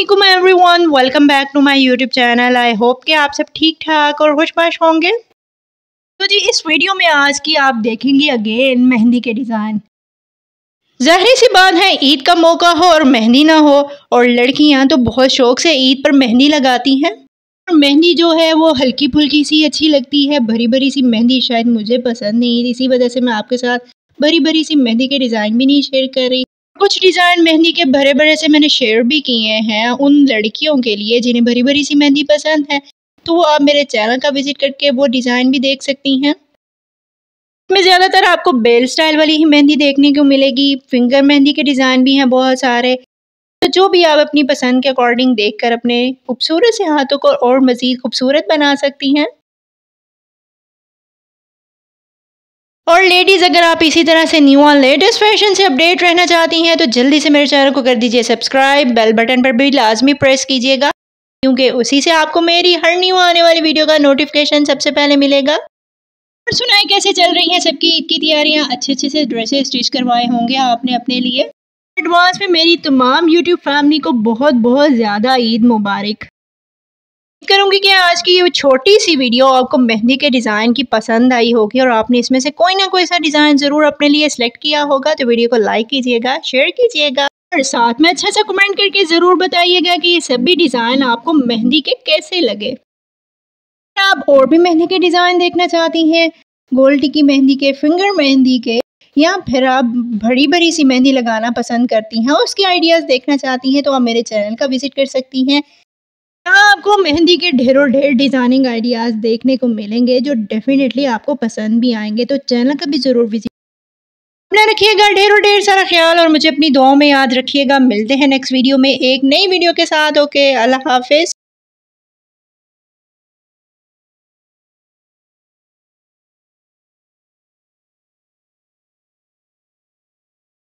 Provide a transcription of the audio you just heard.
Aslam everyone welcome back to my YouTube channel I hope कि आप सब ठीक ठाक और खुशबाश होंगे। तो जी, इस वीडियो में आज की आप देखेंगे अगेन मेहंदी के डिज़ाइन ज़ाहिर सी बात है, ईद का मौका हो और मेहंदी ना हो, और लड़कियाँ तो बहुत शौक से ईद पर मेहंदी लगाती हैं। और मेहंदी जो है, वो हल्की फुल्की सी अच्छी लगती है भरी भरी सी मेहंदी शायद मुझे पसंद नहीं इसी वजह से मैं आपके साथ भरी भरी सी मेहंदी के डिज़ाइन भी नहीं शेयर कर रही। कुछ डिज़ाइन मेहंदी के भरे भरे से मैंने शेयर भी किए हैं उन लड़कियों के लिए जिन्हें भरी भरी सी मेहंदी पसंद है। तो वो आप मेरे चैनल का विज़िट करके वो डिज़ाइन भी देख सकती हैं। में ज़्यादातर आपको बेल स्टाइल वाली ही मेहंदी देखने को मिलेगी फिंगर मेहंदी के डिज़ाइन भी हैं बहुत सारे। तो जो भी आप अपनी पसंद के अकॉर्डिंग देखकर अपने खूबसूरत से हाथों को और मज़ीद खूबसूरत बना सकती हैं। और लेडीज़ अगर आप इसी तरह से न्यू और लेटेस्ट फ़ैशन से अपडेट रहना चाहती हैं तो जल्दी से मेरे चैनल को कर दीजिए सब्सक्राइब बेल बटन पर भी लाजमी प्रेस कीजिएगा, क्योंकि उसी से आपको मेरी हर न्यू आने वाली वीडियो का नोटिफिकेशन सबसे पहले मिलेगा। और सुनाए कैसे चल रही हैं सबकी ईद की तैयारियाँ? अच्छे अच्छे से ड्रेसेस स्टिच करवाए होंगे आपने अपने लिए। एडवांस में मेरी तमाम यूट्यूब फैमिली को बहुत बहुत ज़्यादा ईद मुबारक। करूँगी कि आज की ये छोटी सी वीडियो आपको मेहंदी के डिज़ाइन की पसंद आई होगी और आपने इसमें से कोई ना कोई सा डिज़ाइन ज़रूर अपने लिए सिलेक्ट किया होगा तो वीडियो को लाइक कीजिएगा, शेयर कीजिएगा और साथ में अच्छा सा कमेंट करके ज़रूर बताइएगा कि ये सभी डिज़ाइन आपको मेहंदी के कैसे लगे। आप और भी मेहंदी के डिज़ाइन देखना चाहती हैं, गोल्ड की मेहंदी के, फिंगर मेहंदी के, या फिर आप बड़ी बड़ी सी मेहंदी लगाना पसंद करती हैं उसके आइडियाज़ देखना चाहती हैं तो आप मेरे चैनल का विज़िट कर सकती हैं। आपको मेहंदी के ढेरों ढेर डिज़ाइनिंग आइडियाज़ देखने को मिलेंगे जो डेफिनेटली आपको पसंद भी आएँगे? तो चैनल का भी ज़रूर विज़िट अपना रखिएगा, ढेरों ढेर सारा ख्याल और मुझे अपनी दुआओं में याद रखिएगा। मिलते हैं नेक्स्ट वीडियो में एक नई वीडियो के साथ। ओके अल्लाह हाफिज़।